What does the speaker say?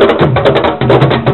Gracias.